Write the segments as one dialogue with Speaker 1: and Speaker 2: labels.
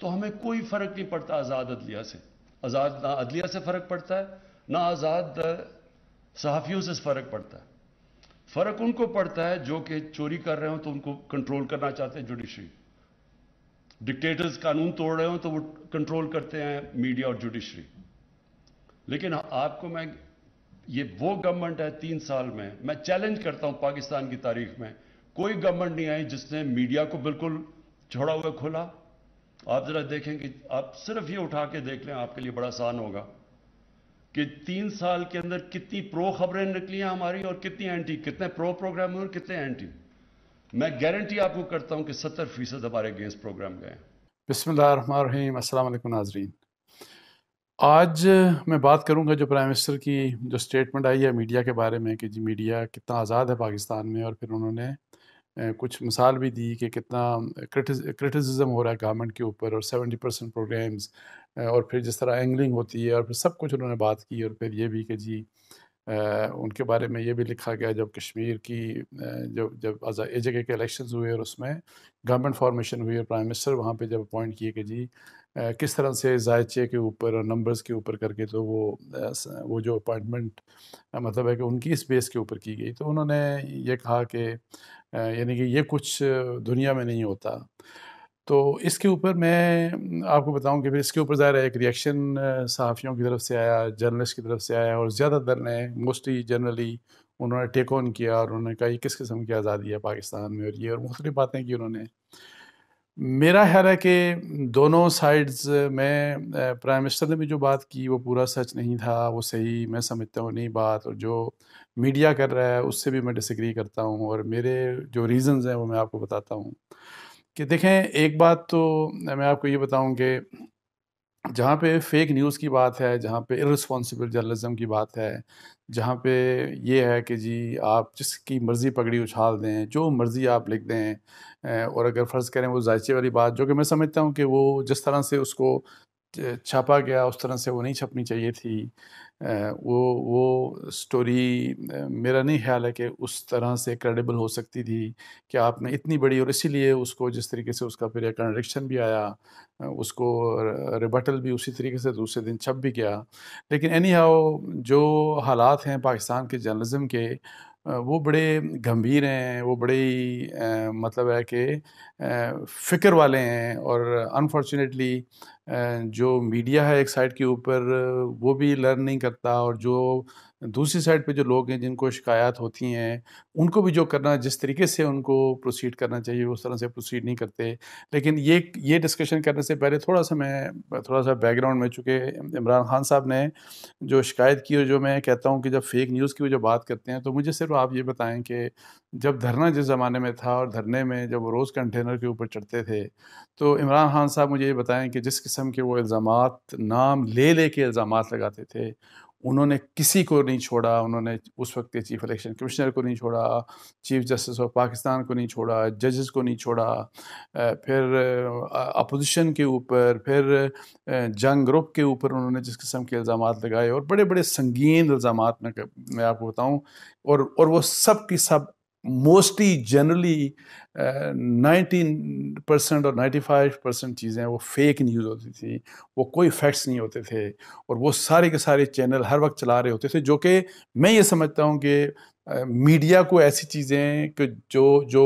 Speaker 1: तो हमें कोई फ़र्क नहीं पड़ता आज़ाद अदलिया से। आज़ाद ना अदलिया से फ़र्क पड़ता है, ना आज़ाद सहाफ़ियों से फ़र्क पड़ता है। फ़र्क उनको पड़ता है जो कि चोरी कर रहे हो तो उनको कंट्रोल करना चाहते हैं जुडिशरी डिक्टेटर्स कानून तोड़ रहे हो तो वो कंट्रोल करते हैं मीडिया और जुडिशरी लेकिन आपको मैं, ये वो गवर्नमेंट है तीन साल में, मैं चैलेंज करता हूँ पाकिस्तान की तारीख में कोई गवर्नमेंट नहीं आई जिसने मीडिया को बिल्कुल छोड़ा हुआ खोला। आप जरा देखें कि आप सिर्फ़ ये उठा के देख लें, आपके लिए बड़ा आसान होगा कि तीन साल के अंदर कितनी प्रो खबरें निकली हैं हमारी और कितनी एंटी कितने प्रो प्रोग्राम हुए और कितने एंटी मैं गारंटी आपको करता हूँ कि सत्तर फ़ीसद हमारे अगेंस्ट प्रोग्राम गए
Speaker 2: बिस्मिल्लाम अस्सलाम नाजरीन। आज मैं बात करूँगा जो प्राइम मिनिस्टर की जो स्टेटमेंट आई है मीडिया के बारे में कि जी मीडिया कितना आज़ाद है पाकिस्तान में और फिर उन्होंने कुछ मिसाल भी दी कि कितना क्रिटिसिज्म हो रहा है गवर्नमेंट के ऊपर और सेवेंटी परसेंट प्रोग्राम्स और फिर जिस तरह एंगलिंग होती है और फिर सब कुछ उन्होंने बात की और फिर ये भी कि जी उनके बारे में ये भी लिखा गया जब कश्मीर की जब जब ए जगह के इलेक्शन हुए और उसमें गवर्नमेंट फॉर्मेशन हुई और प्राइम मिनिस्टर वहाँ पे जब अपॉइंट किए कि जी किस तरह से जायचे के ऊपर और नंबर्स के ऊपर करके तो वो वो जो अपॉइंटमेंट मतलब है कि उनकी इस बेस के ऊपर की गई। तो उन्होंने ये कहा कि यानी कि ये कुछ दुनिया में नहीं होता। तो इसके ऊपर मैं आपको बताऊँ कि फिर इसके ऊपर ज़ाहिर है एक रिएक्शन सहाफ़ियों की तरफ़ से आया जर्नलिस्ट की तरफ़ से आया और ज़्यादातर ने मोस्टली जनरली उन्होंने टेक ऑन किया और उन्होंने कहा किस किस्म की आज़ादी है पाकिस्तान में? और ये और मुख्तलि बातें की उन्होंने। मेरा ख्याल है कि दोनों साइड्स में प्राइम मिनिस्टर ने भी जो बात की, वो पूरा सच नहीं था, वो सही मैं समझता हूँ, नहीं बात। और जो मीडिया कर रहा है, उससे भी मैं डिसग्री करता हूँ और मेरे जो रीज़न्स हैं, वो मैं आपको बताता हूँ। कि देखें, एक बात तो मैं आपको ये बताऊँ कि जहाँ पे फेक न्यूज़ की बात है, जहाँ पे इररिस्पॉन्सिबल जर्नलिज्म की बात है, जहाँ पे ये है कि जी आप जिसकी मर्ज़ी पगड़ी उछाल दें, जो मर्ज़ी आप लिख दें और अगर फ़र्ज़ करें वो जायचे वाली बात, जो कि मैं समझता हूँ कि वो जिस तरह से उसको छापा गया, उस तरह से वो नहीं छपनी चाहिए थी। वो वो स्टोरी मेरा नहीं ख्याल है कि उस तरह से क्रेडिबल हो सकती थी कि आपने इतनी बड़ी और इसीलिए उसको जिस तरीके से उसका फिर कन्डिक्शन भी आया उसको रिबटल भी उसी तरीके से दूसरे दिन छप भी गया। लेकिन एनी हाउ जो हालात हैं पाकिस्तान के जर्नलिज्म के वो बड़े गंभीर हैं, वो बड़े ही मतलब है कि फ़िक्र वाले हैं और अनफॉर्चुनेटली जो मीडिया है एक साइड के ऊपर, वो भी लर्न नहीं करता और जो दूसरी साइड पे जो लोग हैं, जिनको शिकायत होती हैं, उनको भी जो करना, जिस तरीके से उनको प्रोसीड करना चाहिए, उस तरह से प्रोसीड नहीं करते। लेकिन ये ये डिस्कशन करने से पहले थोड़ा सा मैं थोड़ा सा बैकग्राउंड में चूँकि इमरान खान साहब ने जो शिकायत की और जो मैं कहता हूँ कि जब फेक न्यूज़ की जो बात करते हैं तो मुझे सिर्फ़ आप ये बताएँ कि जब धरना जिस ज़माने में था और धरने में जब रोज़ कंटेनर के ऊपर चढ़ते थे तो इमरान खान साहब मुझे ये बताएँ कि जिस किस्म के वो इल्ज़ाम नाम ले ले के इल्ज़ाम लगाते थे। उन्होंने किसी को नहीं छोड़ा, उन्होंने उस वक्त के चीफ इलेक्शन कमिश्नर को नहीं छोड़ा, चीफ जस्टिस ऑफ़ पाकिस्तान को नहीं छोड़ा, जजेस को नहीं छोड़ा फिर अपोजिशन के ऊपर, फिर जंग ग्रुप के ऊपर उन्होंने जिस किस्म के इल्ज़ाम लगाए और बड़े बड़े संगीन इल्ज़ाम मैं आपको बताऊँ और और वो सब की सब मोस्टली जनरली नाइनटीन परसेंट और नाइन्टी फाइव परसेंट चीज़ें वो फेक न्यूज़ होती थी, वो कोई फैक्ट्स नहीं होते थे और वो सारे के सारे चैनल हर वक्त चला रहे होते थे, जो कि मैं ये समझता हूँ कि मीडिया को ऐसी चीज़ें कि जो जो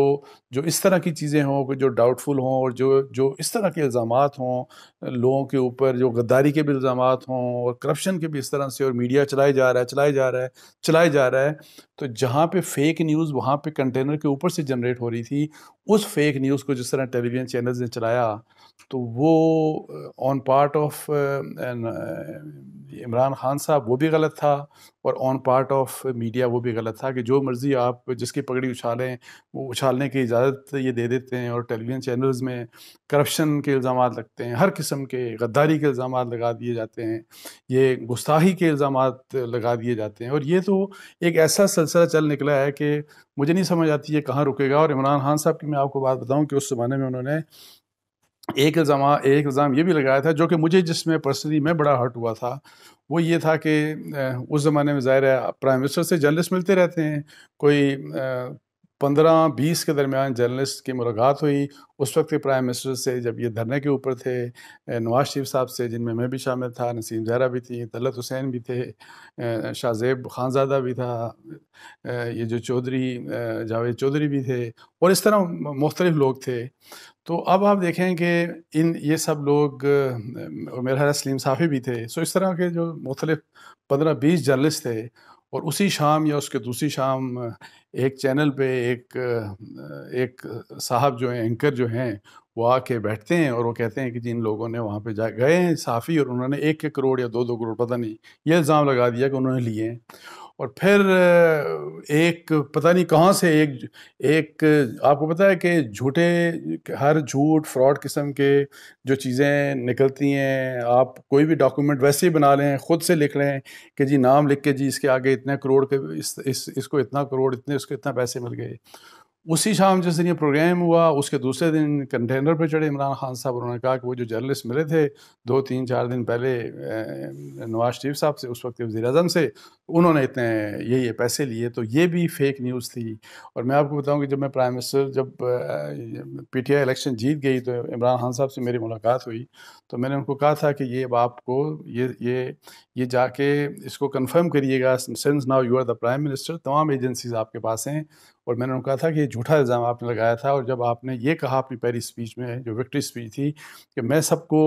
Speaker 2: जो इस तरह की चीज़ें हों जो डाउटफुल हों और जो जो इस तरह के इल्ज़ाम हों, लोगों के ऊपर जो गद्दारी के भी इल्ज़ाम हों और करप्शन के भी इस तरह से और मीडिया चलाए जा रहा है, चलाए जा रहा है, चलाए जा रहा है तो जहाँ पे फेक न्यूज़ वहाँ पे कंटेनर के ऊपर से जनरेट हो रही थी, उस फेक न्यूज़ को जिस तरह टेलीविज़न चैनल्स ने चलाया तो वो on part of Imran Khan साहब वो भी गलत था और ऑन पार्ट ऑफ़ मीडिया वो भी गलत था कि जो मर्ज़ी आप जिसकी पगड़ी उछालें, वो उछालने की इजाज़त ये दे देते हैं और टेलीविज़न चैनल्स में करप्शन के इल्ज़ाम लगते हैं, हर किस्म के गद्दारी के इल्ज़ाम लगा दिए जाते हैं, ये गुस्ताही के इल्ज़ाम लगा दिए जाते हैं और ये तो एक ऐसा सिलसिला चल निकला है कि मुझे नहीं समझ आती ये कहाँ रुकेगा। और इमरान खान साहब की मैं आपको बात बताऊँ कि उस ज़माने में उन्होंने एक इल्ज़ाम एक इल्ज़ाम ये भी लगाया था जो कि मुझे जिसमें पर्सनली मैं बड़ा हर्ट हुआ था। वो ये था कि उस ज़माने में ज़ाहिर है प्राइम मिनिस्टर से जर्नलिस्ट मिलते रहते हैं, कोई पंद्रह बीस के दरमियान जर्नलिस्ट की मुलाकात हुई। उस वक्त के प्राइम मिनिस्टर से जब ये धरने के ऊपर थे नवाज़ शरीफ साहब से, जिनमें मैं भी शामिल था, नसीम जहरा भी थी, तलत हुसैन भी थे शाहजेब खानजादा भी था ये जो चौधरी जावेद चौधरी भी थे, और इस तरह मुख्तलिफ़ लोग थे। तो अब आप देखें कि इन, ये सब लोग मेरा सलीम साफ़ी भी थे। सो इस तरह के जो मुख्तलिफ़ पंद्रह बीस जर्नलिस्ट थे और उसी शाम या उसके दूसरी शाम, एक चैनल पे एक एक साहब जो हैं, एंकर जो हैं, वो आके बैठते हैं और वो कहते हैं कि जिन लोगों ने वहाँ पे जा, गए हैं साफ़ी और उन्होंने एक एक करोड़ या दो दो करोड़, पता नहीं, ये इल्ज़ाम लगा दिया कि उन्होंने लिए हैं। और फिर एक पता नहीं कहाँ से एक एक आपको पता है कि झूठे हर झूठ फ्रॉड किस्म के जो चीज़ें निकलती हैं आप कोई भी डॉक्यूमेंट वैसे ही बना लें ख़ुद से लिख लें कि जी नाम लिख के जी इसके आगे इतने करोड़ के इस, इस इसको इतना करोड़ इतने उसको इतना पैसे मिल गए। उसी शाम जिस दिन ये प्रोग्राम हुआ, उसके दूसरे दिन कंटेनर पे चढ़े इमरान खान साहब, उन्होंने कहा कि वो जो जर्नलिस्ट मिले थे दो, तीन, चार दिन पहले नवाज़ शरीफ साहब से, उस वक्त वज़ी अजम से, उन्होंने इतने ये ये पैसे लिए तो ये भी फेक न्यूज़ थी। और मैं आपको बताऊँ कि जब मैं प्राइम मिनिस्टर जब पीटीआई इलेक्शन जीत गई तो इमरान खान साहब से मेरी मुलाकात हुई। तो मैंने उनको कहा था कि ये अब आपको, ये ये ये जाके इसको कंफर्म करिएगा। Since now you are the prime minister तमाम एजेंसीज आपके पास हैं। और मैंने उनको कहा था कि ये झूठा इल्ज़ाम आपने लगाया था और जब आपने ये कहा अपनी पहली स्पीच में, जो विक्ट्री स्पीच थी, कि मैं सबको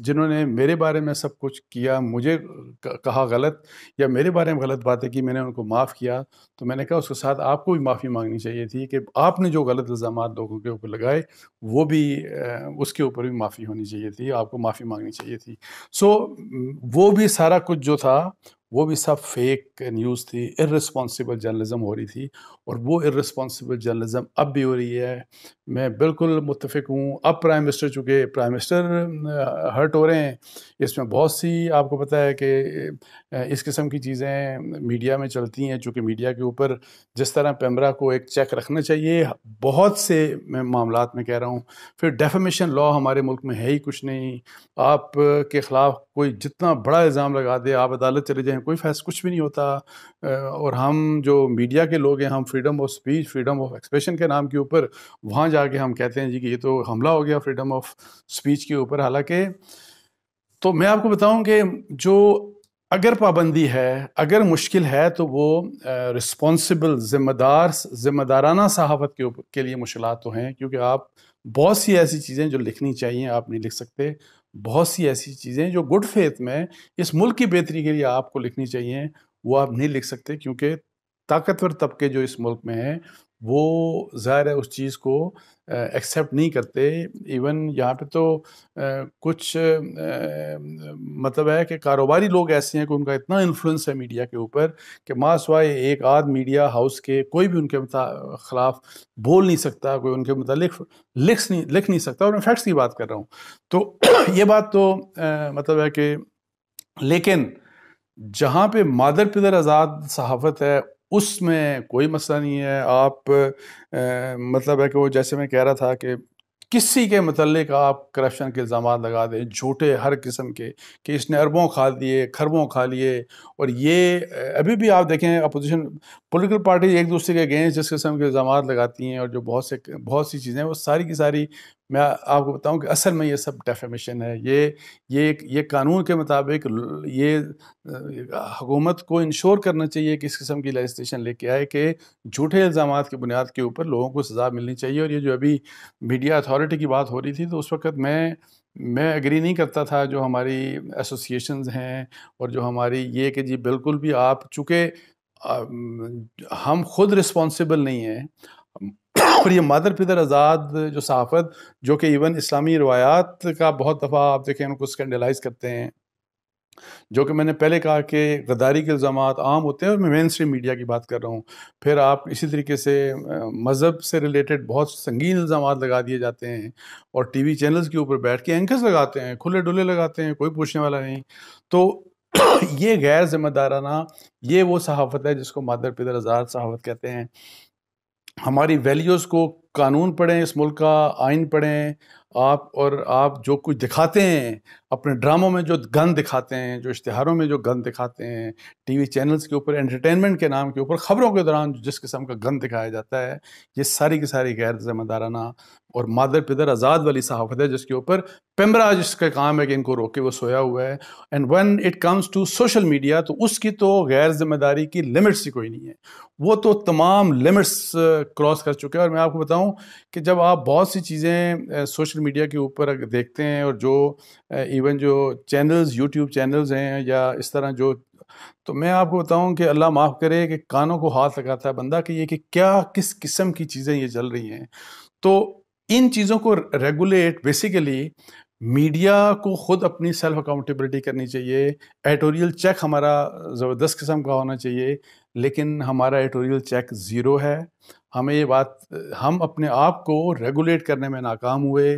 Speaker 2: जिन्होंने मेरे बारे में सब कुछ किया, मुझे कहा गलत या मेरे बारे में गलत बातें की, मैंने उनको माफ़ किया तो मैंने कहा उसके साथ आपको भी माफ़ी मांगनी चाहिए थी कि आपने जो गलत इल्ज़ाम लोगों के ऊपर लगाए, वो भी उसके ऊपर भी माफ़ी होनी चाहिए थी, आपको माफ़ी मांगनी चाहिए थी। सो, वो भी सारा कुछ जो था वो भी सब फेक न्यूज़ थी इरिस्पॉन्सिबल जर्नलिज्म हो रही थी और वो इरिस्पॉन्सिबल जर्नलिज्म अब भी हो रही है। मैं बिल्कुल मुतफिक हूँ। अब प्राइम मिनिस्टर चूँकि प्राइम मिनिस्टर हर्ट हो रहे हैं, इसमें बहुत सी आपको पता है कि इस किस्म की चीज़ें मीडिया में चलती हैं, चूँकि मीडिया के ऊपर जिस तरह पैमरा को एक चेक रखना चाहिए, बहुत से मैं मामला में कह रहा हूँ। फिर डेफमेशन लॉ हमारे मुल्क में है ही कुछ नहीं। आप के ख़िलाफ़ कोई जितना बड़ा इल्ज़ाम लगा दे, आप अदालत चले जाएँ कोई फैस, कुछ भी नहीं होता। और हम जो मीडिया के लोग हैं, हम freedom of speech, freedom of expression के नाम के ऊपर, वहाँ जाके हम कहते हैं जी कि ये तो हमला हो गया फ्रीडम ऑफ़ स्पीच के ऊपर। हालाँकि तो मैं आपको बताऊँ कि जो अगर पाबंदी है, अगर मुश्किल है तो वो रिस्पॉन्सिबल, ज़िम्मेदार, ज़िम्मेदाराना सहाफ़त के के लिए मुश्किल तो हैं, क्योंकि आप बहुत सी ऐसी चीज़ें जो लिखनी चाहिए, आप नहीं लिख सकते। बहुत सी ऐसी चीज़ें जो गुड फेथ में इस मुल्क की बेहतरी के लिए आपको लिखनी चाहिए, वो आप नहीं लिख सकते क्योंकि ताकतवर तबके जो इस मुल्क में हैं वो ज़ाहिर है उस चीज़ को एक्सेप्ट नहीं करते। इवन यहाँ पे तो आ, कुछ आ, मतलब है कि कारोबारी लोग ऐसे हैं कि उनका इतना इन्फ्लुएंस है मीडिया के ऊपर कि मासवाए एक आध मीडिया हाउस के कोई भी उनके ख़िलाफ़ बोल नहीं सकता कोई उनके मतलब लिख नहीं लिख नहीं सकता। और मैं फैक्ट्स की बात कर रहा हूँ। तो ये बात तो आ, मतलब है कि लेकिन जहाँ पे मादर पिदर आज़ाद सहाफ़त है उसमें कोई मसला नहीं है। आप आ, मतलब है कि वो जैसे मैं कह रहा था कि किसी के मतलब आप करप्शन के इल्ज़ाम लगा दें झूठे हर किस्म के कि इसने अरबों खा लिए खरबों खा लिए और ये अभी भी आप देखें अपोजिशन पॉलिटिकल पार्टी एक दूसरे के अगेंस्ट जिस किस्म के इल्ज़ाम लगाती हैं और जो बहुत से बहुत सी चीज़ें हैं वो सारी की सारी मैं आपको बताऊँ कि असल में ये सब डेफेमेशन है। ये ये ये कानून के मुताबिक ये हुकूमत को इंश्योर करना चाहिए कि इस किस्म की लेजिस्लेशन लेके आए कि झूठे इल्ज़ाम की बुनियाद के ऊपर लोगों को सज़ा मिलनी चाहिए। और ये जो अभी मीडिया अथॉरिटी की बात हो रही थी तो उस वक्त मैं मैं एग्री नहीं करता था जो हमारी एसोसिएशंस हैं और जो हमारी ये कि जी बिल्कुल भी आप चूँकि हम खुद रिस्पॉन्सिबल नहीं हैं और ये मादर पिदर आज़ाद जो सहाफ़त जो कि इवन इस्लामी रवायात का बहुत दफ़ा आप देखें, उनको स्कैंडलाइज करते हैं। जो कि मैंने पहले कहा कि गद्दारी के इल्ज़ाम आम होते हैं और मैं मेन स्ट्रीम मीडिया की बात कर रहा हूँ। फिर आप इसी तरीके से मज़हब से रिलेटेड बहुत संगीन इल्ज़ाम लगा दिए जाते हैं और टी वी चैनल्स के ऊपर बैठ के एंकर्स लगाते हैं, खुले डुले लगाते हैं, कोई पूछने वाला नहीं। तो ये गैर जिम्मेदाराना, ये वो सहाफ़त है जिसको मादर पिदर आज़ाद सहाफ़त कहते हैं। हमारी वैल्यूज़ को कानून पढ़ें, इस मुल्क का आइन पढ़ें, आप और आप जो कुछ दिखाते हैं अपने ड्रामों में जो गन दिखाते हैं, जो इश्तहारों में जो गन दिखाते हैं, टीवी चैनल्स के ऊपर, एंटरटेनमेंट के नाम के ऊपर, ख़बरों के दौरान जिस किस्म का गन दिखाया जाता है, ये सारी की सारी गैर जिम्मेदाराना और मादर पिदर आज़ाद वाली सहाफ़त है, जिसके ऊपर पेमरा जिसका काम है कि इनको रोके वो सोया हुआ है। And when it comes to social media तो उसकी तो गैर ज़िम्मेदारी की लिमिट्स ही कोई नहीं है। वो तो तमाम लिमिट्स क्रॉस कर चुके हैं और मैं आपको बताऊँ कि जब आप बहुत सी चीज़ें सोशल मीडिया के ऊपर देखते हैं और जो इवन जो चैनल्स यूट्यूब चैनल्स हैं या इस तरह जो तो मैं आपको बताऊँ कि अल्लाह माफ़ करे कि कानों को हाथ लगाता है बंदा कि ये कि क्या, किस किस्म की चीज़ें ये चल रही हैं। तो इन चीज़ों को रेगुलेट बेसिकली मीडिया को खुद अपनी सेल्फ अकाउंटेबिलिटी करनी चाहिए। एडिटोरियल चेक हमारा ज़बरदस्त किस्म का होना चाहिए, लेकिन हमारा एडिटोरियल चेक ज़ीरो है। हमें ये बात, हम अपने आप को रेगुलेट करने में नाकाम हुए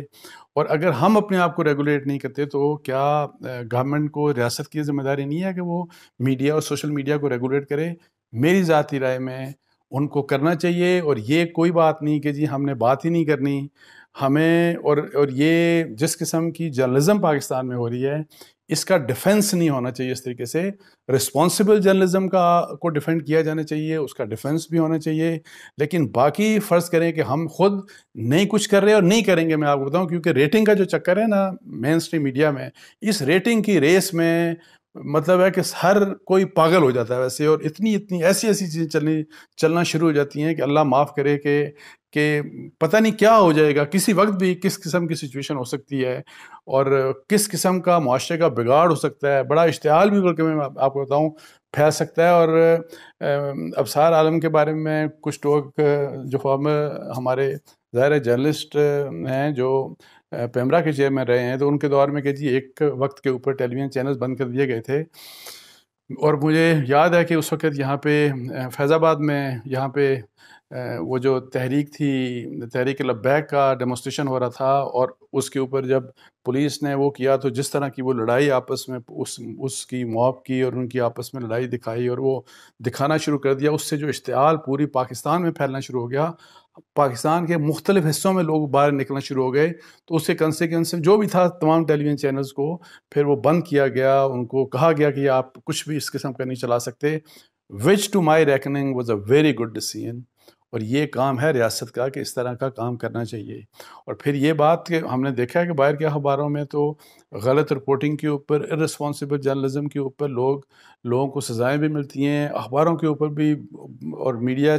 Speaker 2: और अगर हम अपने आप को रेगुलेट नहीं करते तो क्या गवर्नमेंट को रियासत की ज़िम्मेदारी नहीं है कि वो मीडिया और सोशल मीडिया को रेगुलेट करे? मेरी ज़ाती राय में उनको करना चाहिए और ये कोई बात नहीं कि जी हमने बात ही नहीं करनी। हमें और और ये जिस किस्म की जर्नलिज़म पाकिस्तान में हो रही है इसका डिफेंस नहीं होना चाहिए इस तरीके से। रिस्पॉन्सिबल जर्नलिज्म का, को डिफेंड किया जाना चाहिए, उसका डिफेंस भी होना चाहिए। लेकिन बाकी फ़र्ज़ करें कि हम खुद नहीं कुछ कर रहे और नहीं करेंगे, मैं आपको बताऊँ, क्योंकि रेटिंग का जो चक्कर है ना मेन स्ट्रीम मीडिया में, इस रेटिंग की रेस में मतलब है कि हर कोई पागल हो जाता है वैसे, और इतनी इतनी ऐसी ऐसी चीज़ें चलनी, चलना शुरू हो जाती हैं कि अल्लाह माफ़ करे कि कि पता नहीं क्या हो जाएगा। किसी वक्त भी किस किस्म की सिचुएशन हो सकती है, और किस किस्म का माशरे का बिगाड़ हो सकता है। बड़ा इश्तहाल भी बल्कि मैं आपको बताऊँ, फैल सकता है। और अबसार आलम के बारे में कुछ लोग, जो फॉर्मर हमारे ज़ाहिर जर्नलिस्ट हैं, जो पेमरा के चेयरमैन रहे हैं तो उनके दौर में कि जी एक वक्त के ऊपर टेलीविज़न चैनल्स बंद कर दिए गए थे। और मुझे याद है कि उस वक्त यहाँ पे फैज़ाबाद में यहाँ पे वो जो तहरीक थी, तहरीक लब्बैक का डेमोस्ट्रेशन हो रहा था, और उसके ऊपर जब पुलिस ने वो किया तो जिस तरह की वो लड़ाई आपस में, उस, उसकी मौत की और उनकी आपस में लड़ाई दिखाई और वो दिखाना शुरू कर दिया, उससे जो इश्तहाल पूरी पाकिस्तान में फैलना शुरू हो गया पाकिस्तान के मुख्तलिफ़ हिस्सों में लोग बाहर निकलना शुरू हो गए। तो उसके कंसिक्वेंस जो भी था, तमाम टेलीविज़न चैनल्स को फिर वो बंद किया गया, उनको कहा गया कि आप कुछ भी इस किस्म का नहीं चला सकते। Which to my reckoning was a very good decision और ये काम है रियासत का कि इस तरह का काम करना चाहिए। और फिर ये बात कि हमने देखा है कि बाहर के अखबारों में तो गलत रिपोर्टिंग के ऊपर इरिस्पॉन्सिबल जर्नलिज्म के ऊपर लोग, लोगों को सज़ाएँ भी मिलती हैं, अखबारों के ऊपर भी और मीडिया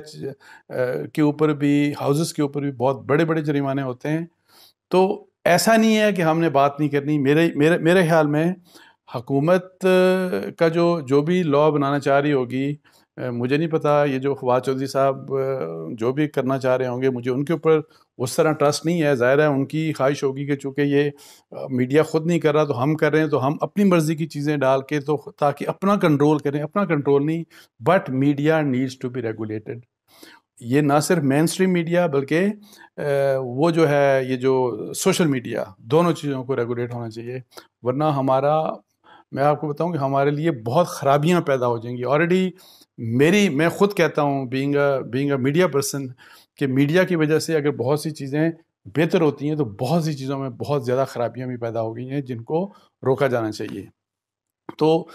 Speaker 2: के ऊपर भी हाउसेस के ऊपर भी बहुत बड़े बड़े जरिमाने होते हैं। तो ऐसा नहीं है कि हमने बात नहीं करनी। मेरे मेरे मेरे ख्याल में हकूमत का जो जो भी लॉ बनाना चाह रही होगी मुझे नहीं पता ये जो फवाद चौधरी साहब जो भी करना चाह रहे होंगे, मुझे उनके ऊपर उस तरह ट्रस्ट नहीं है। ज़ाहिर है उनकी ख्वाहिश होगी कि चूँकि ये मीडिया ख़ुद नहीं कर रहा तो हम कर रहे हैं तो हम अपनी मर्ज़ी की चीज़ें डाल के तो ताकि अपना कंट्रोल करें, अपना कंट्रोल नहीं but media needs to be regulated ये ना सिर्फ़ मेन स्ट्रीम मीडिया बल्कि वो जो है, ये जो सोशल मीडिया दोनों चीज़ों को रेगुलेट होना चाहिए, वरना हमारा मैं आपको बताऊँ कि हमारे लिए बहुत ख़राबियाँ पैदा हो जाएँगी। ऑलरेडी मेरी, मैं खुद कहता हूँ बींग बींग मीडिया पर्सन कि मीडिया की वजह से अगर बहुत सी चीज़ें बेहतर होती हैं तो बहुत सी चीज़ों में बहुत ज़्यादा ख़राबियाँ भी पैदा हो गई हैं, जिनको रोका जाना चाहिए। तो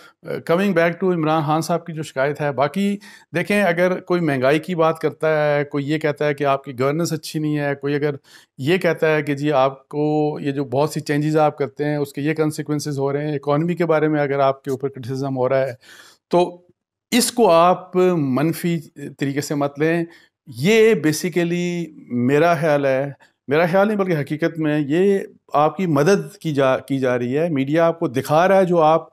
Speaker 2: coming back to Imran Khan साहब की जो शिकायत है, बाकी देखें, अगर कोई महँगाई की बात करता है, कोई ये कहता है कि आपकी गवर्नेंस अच्छी नहीं है, कोई अगर ये कहता है कि जी आपको ये जो बहुत सी चेंजेस आप करते हैं, उसके ये कंसिक्वेंसेस हो रहे हैं इकॉनमी के बारे में अगर आपके ऊपर क्रिटिसिज्म हो रहा है तो इसको आप मनफी तरीके से मत लें। ये बेसिकली मेरा ख्याल है, मेरा ख्याल नहीं बल्कि हकीकत में ये आपकी मदद की जा की जा रही है। मीडिया आपको दिखा रहा है जो आप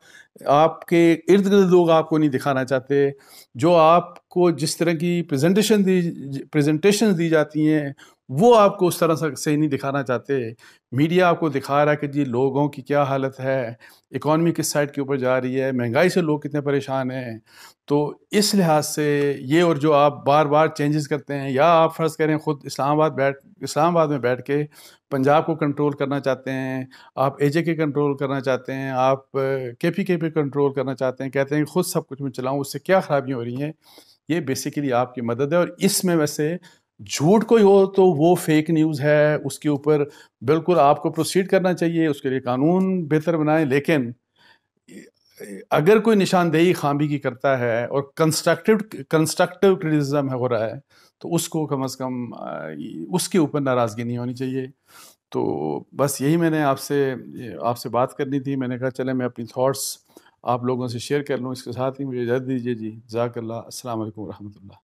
Speaker 2: आपके इर्द गिर्द लोग आपको नहीं दिखाना चाहते। जो आपको जिस तरह की प्रेजेंटेशन दी प्रेजेंटेशन दी जाती हैं वो आपको उस तरह से नहीं दिखाना चाहते। मीडिया आपको दिखा रहा है कि जी लोगों की क्या हालत है, इकॉनमी किस साइड के ऊपर जा रही है, महँगाई से लोग कितने परेशान हैं। तो इस लिहाज से ये और जो आप बार बार चेंजेस करते हैं, या आप फ़र्ज़ करें ख़ुद इस्लामाबाद बैठ इस्लामाबाद में बैठ के पंजाब को कंट्रोल करना चाहते हैं, आप ए जे के कंट्रोल करना चाहते हैं, आप के पी के पे कंट्रोल करना चाहते हैं, कहते हैं, ख़ुद सब कुछ मैं चलाऊँ, उससे क्या ख़राबियाँ हो रही हैं? ये बेसिकली आपकी मदद है और इसमें वैसे झूठ कोई हो तो वो फेक न्यूज़ है, उसके ऊपर बिल्कुल आपको प्रोसीड करना चाहिए, उसके लिए कानून बेहतर बनाए, लेकिन अगर कोई निशानदेही खामी की करता है और कंस्ट्रक्टिव कंस्ट्रक्टिव क्रिटिसिज्म हो रहा है तो उसको कम अज़ कम उसके ऊपर नाराज़गी नहीं होनी चाहिए। तो बस यही मैंने आपसे आपसे बात करनी थी। मैंने कहा, चले, मैं अपनी थॉट्स आप लोगों से शेयर कर लूँ। इसके साथ ही मुझे इजाज़त दीजिए जी। जजाकल्ला अस्सलाम वालेकुम रहमतुल्लाह।